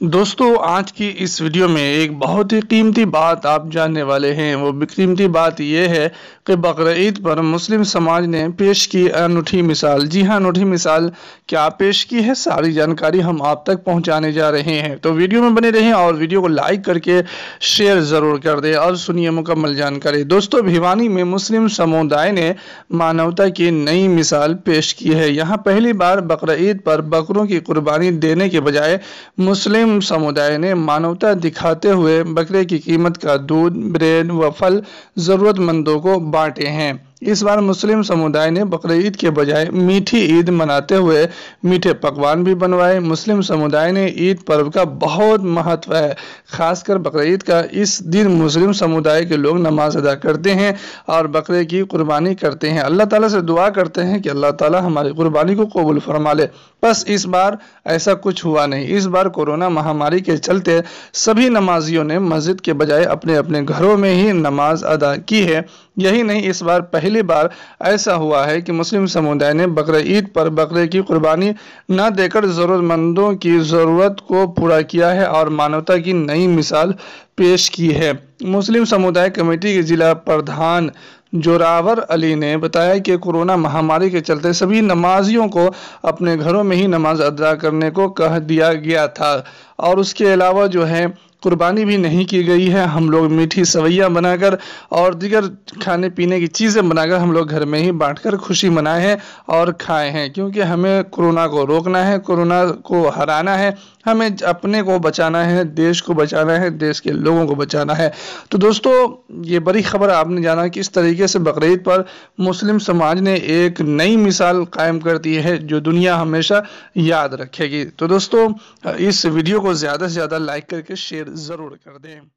दोस्तों, आज की इस वीडियो में एक बहुत ही कीमती बात आप जानने वाले हैं। वो कीमती बात यह है कि बकर पर मुस्लिम समाज ने पेश की अनूठी मिसाल। जी हाँ अनूठी मिसाल क्या पेश की है? सारी जानकारी हम आप तक पहुँचाने जा रहे हैं। तो वीडियो में बने रहें और वीडियो को लाइक करके शेयर ज़रूर कर दें और सुनिए मुकम्मल जानकारी। दोस्तों, भिवानी में मुस्लिम समुदाय ने मानवता की नई मिसाल पेश की है। यहाँ पहली बार बकर पर बकरों की कुर्बानी देने के बजाय मुस्लिम मुस्लिम समुदाय ने मानवता दिखाते हुए बकरे की कीमत का दूध, ब्रेड व फल जरूरतमंदों को बांटे हैं। इस बार मुस्लिम समुदाय ने बकर ईद के बजाय मीठी ईद मनाते हुए मीठे पकवान भी बनवाए। मुस्लिम समुदाय ने ईद पर्व का बहुत महत्व है, खासकर बकर ईद का। इस दिन मुस्लिम समुदाय के लोग नमाज़ अदा करते हैं और बकरे की कुर्बानी करते हैं। अल्लाह ताला से दुआ करते हैं कि अल्लाह ताला हमारी कुर्बानी को कबूल फरमा ले। बस इस बार ऐसा कुछ हुआ नहीं। इस बार कोरोना महामारी के चलते सभी नमाजियों ने मस्जिद के बजाय अपने अपने घरों में ही नमाज़ अदा की है। यही नहीं, इस बार पहली बार ऐसा हुआ है कि मुस्लिम समुदाय ने बकर ईद पर बकरे की कुर्बानी न देकर ज़रूरतमंदों की ज़रूरत को पूरा किया है और मानवता की नई मिसाल पेश की है। मुस्लिम समुदाय कमेटी के जिला प्रधान जोरावर अली ने बताया कि कोरोना महामारी के चलते सभी नमाजियों को अपने घरों में ही नमाज़ अदा करने को कह दिया गया था और उसके अलावा जो है कुर्बानी भी नहीं की गई है। हम लोग मीठी सवैया बनाकर और दीगर खाने पीने की चीज़ें बनाकर हम लोग घर में ही बांटकर खुशी मनाए हैं और खाए हैं। क्योंकि हमें कोरोना को रोकना है, कोरोना को हराना है, हमें अपने को बचाना है, देश को बचाना है, देश के लोगों को बचाना है। तो दोस्तों, ये बड़ी खबर आपने जाना कि इस तरीके से बकरीद पर मुस्लिम समाज ने एक नई मिसाल कायम कर दी है जो दुनिया हमेशा याद रखेगी। तो दोस्तों, इस वीडियो को ज़्यादा से ज़्यादा लाइक करके शेयर ज़रूर कर दें।